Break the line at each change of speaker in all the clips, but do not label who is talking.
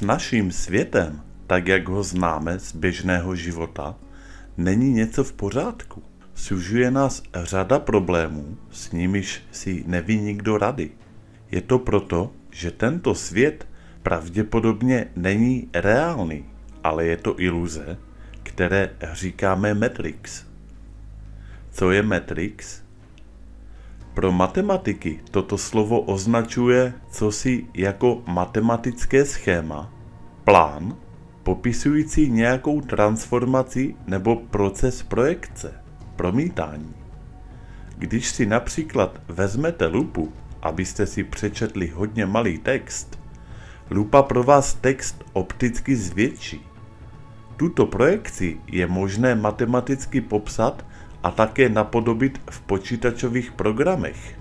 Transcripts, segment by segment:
S naším světem, tak jak ho známe z běžného života, není něco v pořádku. Sužuje nás řada problémů, s nimiž si neví nikdo rady. Je to proto, že tento svět pravděpodobně není reálný, ale je to iluze, které říkáme Matrix. Co je Matrix? Pro matematiky toto slovo označuje cosi jako matematické schéma, plán, popisující nějakou transformaci nebo proces projekce, promítání. Když si například vezmete lupu, abyste si přečetli hodně malý text, lupa pro vás text opticky zvětší. Tuto projekci je možné matematicky popsat a také napodobit v počítačových programech.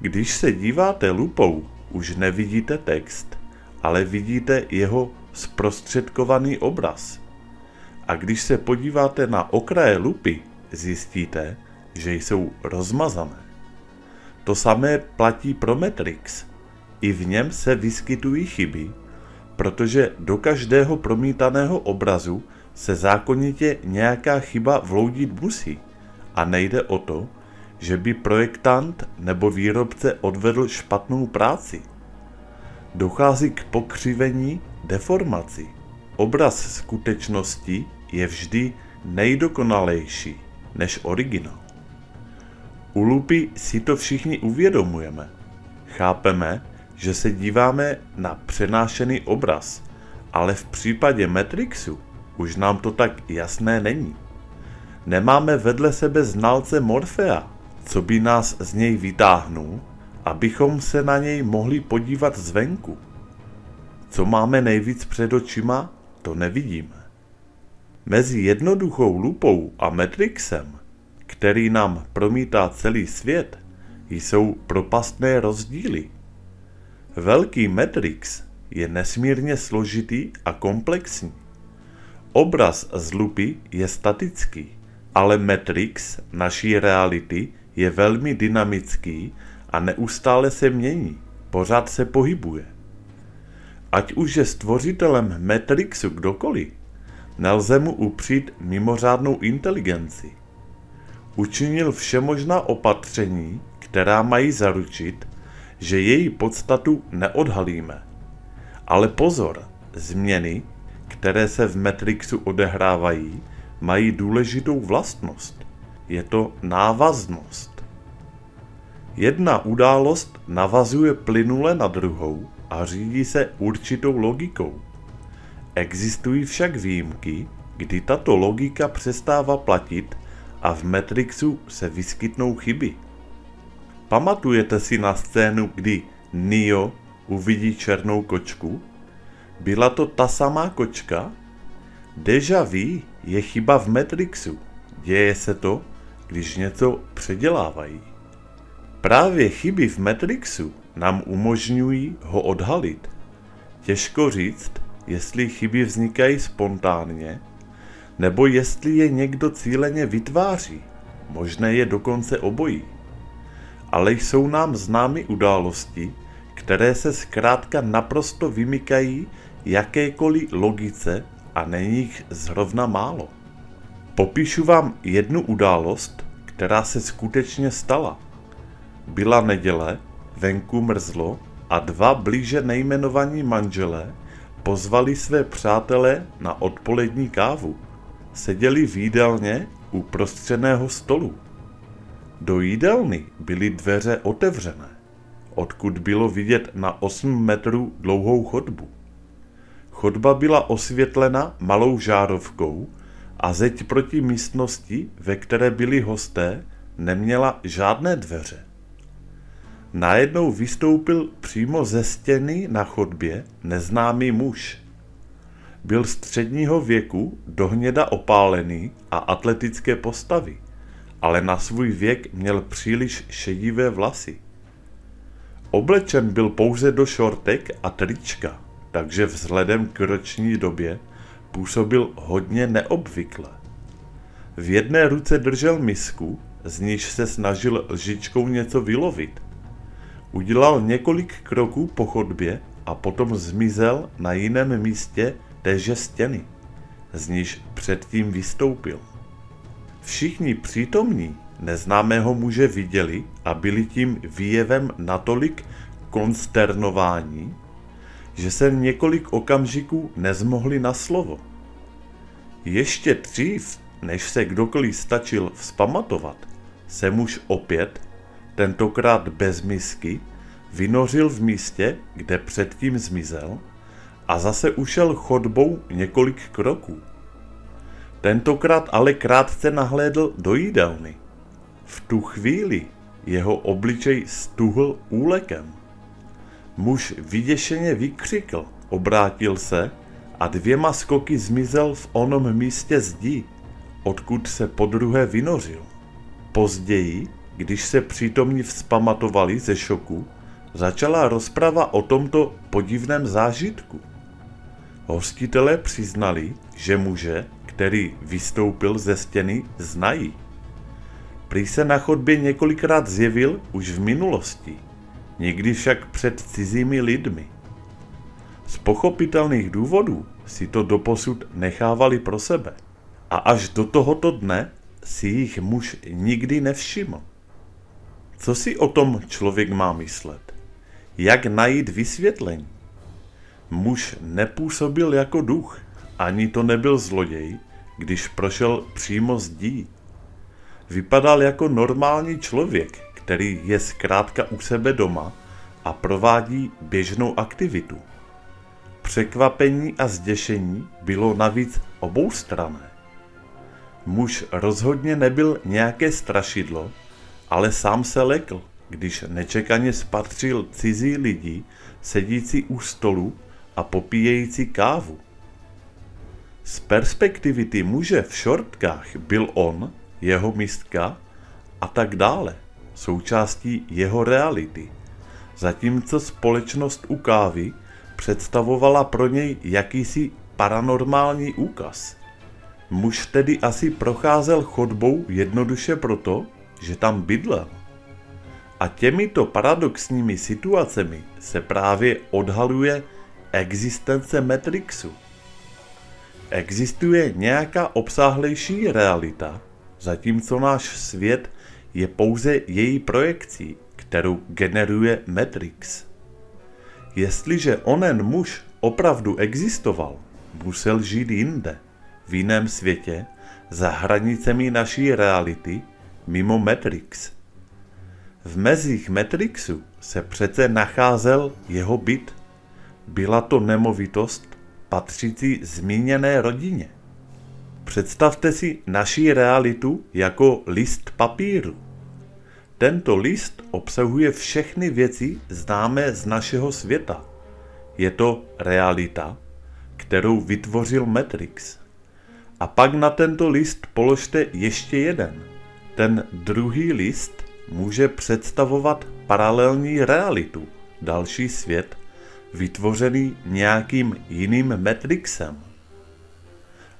Když se díváte lupou, už nevidíte text, ale vidíte jeho zprostředkovaný obraz. A když se podíváte na okraje lupy, zjistíte, že jsou rozmazané. To samé platí pro Matrix. I v něm se vyskytují chyby, protože do každého promítaného obrazu se zákonitě nějaká chyba vloudit musí. A nejde o to, že by projektant nebo výrobce odvedl špatnou práci. Dochází k pokřivení, deformaci. Obraz skutečnosti je vždy nejdokonalejší než originál. U lupy si to všichni uvědomujeme. Chápeme, že se díváme na přenášený obraz, ale v případě Matrixu už nám to tak jasné není. Nemáme vedle sebe znalce Morfea, co by nás z něj vytáhnul, abychom se na něj mohli podívat zvenku. Co máme nejvíc před očima, to nevidíme. Mezi jednoduchou lupou a Matrixem, který nám promítá celý svět, jsou propastné rozdíly. Velký Matrix je nesmírně složitý a komplexní. Obraz z lupy je statický, ale Matrix naší reality je velmi dynamický a neustále se mění, pořád se pohybuje. Ať už je stvořitelem Matrixu kdokoliv, nelze mu upřít mimořádnou inteligenci. Učinil všemožná opatření, která mají zaručit, že její podstatu neodhalíme. Ale pozor, změny, které se v Matrixu odehrávají, mají důležitou vlastnost. Je to návaznost. Jedna událost navazuje plynule na druhou a řídí se určitou logikou. Existují však výjimky, kdy tato logika přestává platit a v Matrixu se vyskytnou chyby. Pamatujete si na scénu, kdy Neo uvidí černou kočku? Byla to ta samá kočka? Deja vu je chyba v Matrixu. Děje se to, když něco předělávají. Právě chyby v Matrixu nám umožňují ho odhalit. Těžko říct, jestli chyby vznikají spontánně, nebo jestli je někdo cíleně vytváří. Možné je dokonce obojí. Ale jsou nám známy události, které se zkrátka naprosto vymykají jakékoliv logice a není jich zrovna málo. Popíšu vám jednu událost, která se skutečně stala. Byla neděle, venku mrzlo a dva blíže nejmenovaní manželé pozvali své přátele na odpolední kávu. Seděli v jídelně u prostřeného stolu. Do jídelny byly dveře otevřené, odkud bylo vidět na 8 metrů dlouhou chodbu. Chodba byla osvětlena malou žárovkou a zeď proti místnosti, ve které byli hosté, neměla žádné dveře. Najednou vystoupil přímo ze stěny na chodbě neznámý muž. Byl středního věku, dohněda opálený a atletické postavy, ale na svůj věk měl příliš šedivé vlasy. Oblečen byl pouze do šortek a trička, takže vzhledem k roční době působil hodně neobvykle. V jedné ruce držel misku, z níž se snažil lžičkou něco vylovit. Udělal několik kroků po chodbě a potom zmizel na jiném místě téže stěny, z níž předtím vystoupil. Všichni přítomní neznámého muže viděli a byli tím výjevem natolik konsternování, že se několik okamžiků nezmohli na slovo. Ještě dřív, než se kdokoliv stačil vzpamatovat, se muž opět, tentokrát bez misky, vynořil v místě, kde předtím zmizel a zase ušel chodbou několik kroků. Tentokrát ale krátce nahlédl do jídelny. V tu chvíli jeho obličej stuhl úlekem. Muž vyděšeně vykřikl, obrátil se a dvěma skoky zmizel v onom místě zdi, odkud se podruhé vynořil. Později, když se přítomní vzpamatovali ze šoku, začala rozprava o tomto podivném zážitku. Hostitelé přiznali, že muže, který vystoupil ze stěny, znají. Prý se na chodbě několikrát zjevil už v minulosti, někdy však před cizími lidmi. Z pochopitelných důvodů si to doposud nechávali pro sebe a až do tohoto dne si jich muž nikdy nevšiml. Co si o tom člověk má myslet? Jak najít vysvětlení? Muž nepůsobil jako duch, ani to nebyl zloděj, když prošel přímo zdí. Vypadal jako normální člověk, který je zkrátka u sebe doma a provádí běžnou aktivitu. Překvapení a zděšení bylo navíc oboustrané. Muž rozhodně nebyl nějaké strašidlo, ale sám se lekl, když nečekaně spatřil cizí lidi sedící u stolu a popíjející kávu. Z perspektivity muže v šortkách byl on, jeho mistka a tak dále, součástí jeho reality, zatímco společnost u kávy představovala pro něj jakýsi paranormální úkaz. Muž tedy asi procházel chodbou jednoduše proto, že tam bydlel. A těmito paradoxními situacemi se právě odhaluje existence Matrixu. Existuje nějaká obsáhlejší realita, zatímco náš svět je pouze její projekcí, kterou generuje Matrix. Jestliže onen muž opravdu existoval, musel žít jinde, v jiném světě, za hranicemi naší reality, mimo Matrix. V mezích Matrixu se přece nacházel jeho byt. Byla to nemovitost patřící zmíněné rodině. Představte si naší realitu jako list papíru. Tento list obsahuje všechny věci známé z našeho světa. Je to realita, kterou vytvořil Matrix. A pak na tento list položte ještě jeden. Ten druhý list může představovat paralelní realitu, další svět, vytvořený nějakým jiným Matrixem.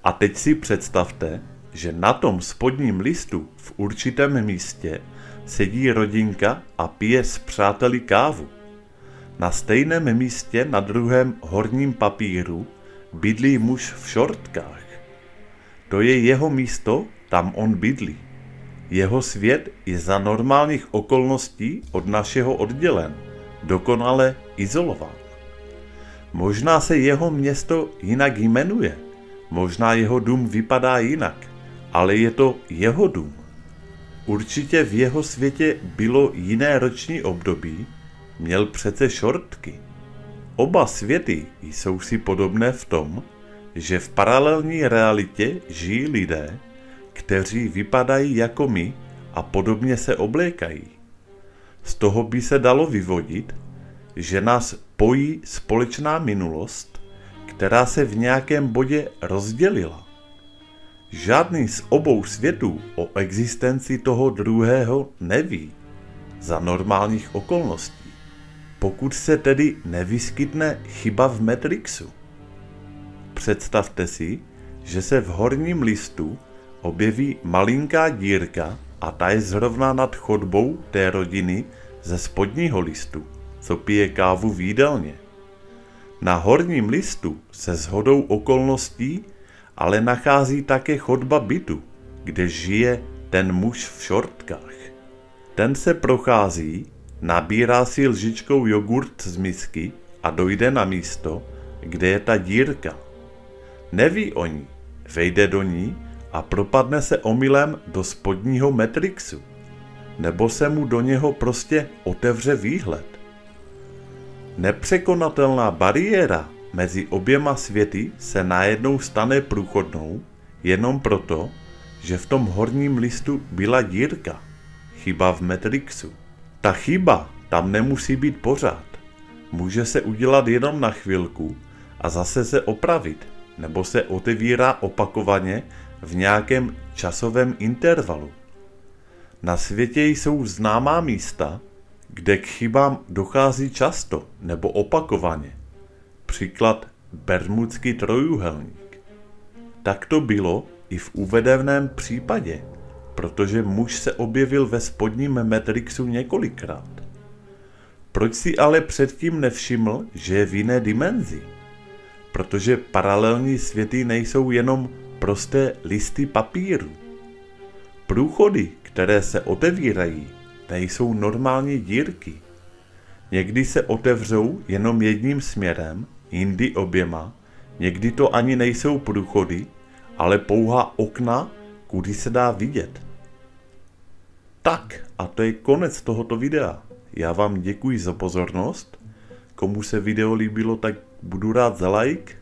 A teď si představte, že na tom spodním listu v určitém místě sedí rodinka a pije s přáteli kávu. Na stejném místě na druhém horním papíru bydlí muž v šortkách. To je jeho místo, tam on bydlí. Jeho svět je za normálních okolností od našeho oddělen, dokonale izolován. Možná se jeho město jinak jmenuje, možná jeho dům vypadá jinak, ale je to jeho dům. Určitě v jeho světě bylo jiné roční období, měl přece šortky. Oba světy jsou si podobné v tom, že v paralelní realitě žijí lidé, kteří vypadají jako my a podobně se oblékají. Z toho by se dalo vyvodit, že nás pojí společná minulost, která se v nějakém bodě rozdělila. Žádný z obou světů o existenci toho druhého neví za normálních okolností, pokud se tedy nevyskytne chyba v Matrixu. Představte si, že se v horním listu objeví malinká dírka a ta je zrovna nad chodbou té rodiny ze spodního listu, co pije kávu v jídelně. Na horním listu se shodou okolností ale nachází také chodba bytu, kde žije ten muž v šortkách. Ten se prochází, nabírá si lžičkou jogurt z misky a dojde na místo, kde je ta dírka. Neví o ní, vejde do ní a propadne se omylem do spodního Matrixu. Nebo se mu do něho prostě otevře výhled. Nepřekonatelná bariéra mezi oběma světy se najednou stane průchodnou jenom proto, že v tom horním listu byla dírka. Chyba v Matrixu. Ta chyba tam nemusí být pořád. Může se udělat jenom na chvilku a zase se opravit, nebo se otevírá opakovaně v nějakém časovém intervalu. Na světě jsou známá místa, kde k chybám dochází často nebo opakovaně. Příklad Bermudský trojuhelník. Tak to bylo i v uvedeném případě, protože muž se objevil ve spodním Matrixu několikrát. Proč si ale předtím nevšiml, že je v jiné dimenzi? Protože paralelní světy nejsou jenom prosté listy papíru. Průchody, které se otevírají, nejsou normální dírky. Někdy se otevřou jenom jedním směrem, jindy oběma, někdy to ani nejsou průchody, ale pouhá okna, kudy se dá vidět. Tak, a to je konec tohoto videa. Já vám děkuji za pozornost. Komu se video líbilo, tak budu rád za like.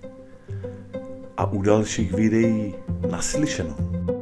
A u dalších videí naslyšenou.